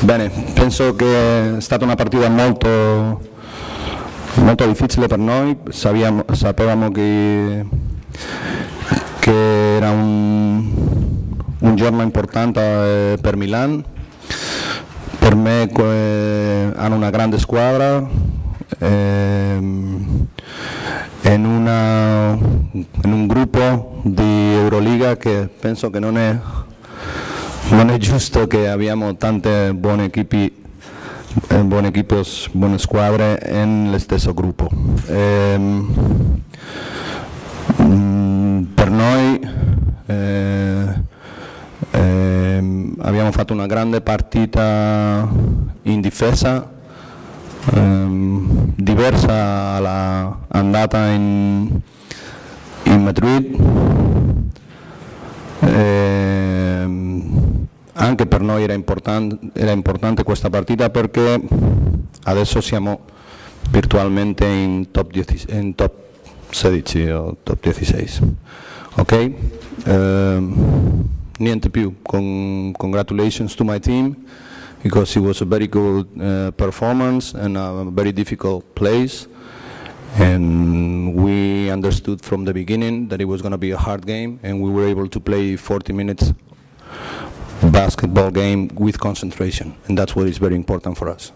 Bene, penso che è stata una partita molto, molto difficile per noi, Sabiamo, sapevamo che, che era un, un, giorno importante eh, per Milan, per me hanno una grande squadra, eh, in, una, in un gruppo di Euroliga che penso che non è non è giusto che abbiamo tante buone equipi eh, buone equipos, buone squadre nello stesso gruppo. Ehm, mm, per noi eh, eh, abbiamo fatto una grande partita in difesa, ehm, diversa all'andata in, in Madrid. Ehm, anche per noi era, important era importante questa partita perché adesso siamo virtualmente in top, 10, in top 16 o top 16. Ok? Uh, niente più. Con, congratulations to my team because it was a very good uh, performance and a very difficult place. And we understood from the beginning that it was going to be a hard game, and we were able to play 40 minutes basketball game with concentration, and that's what is very important for us.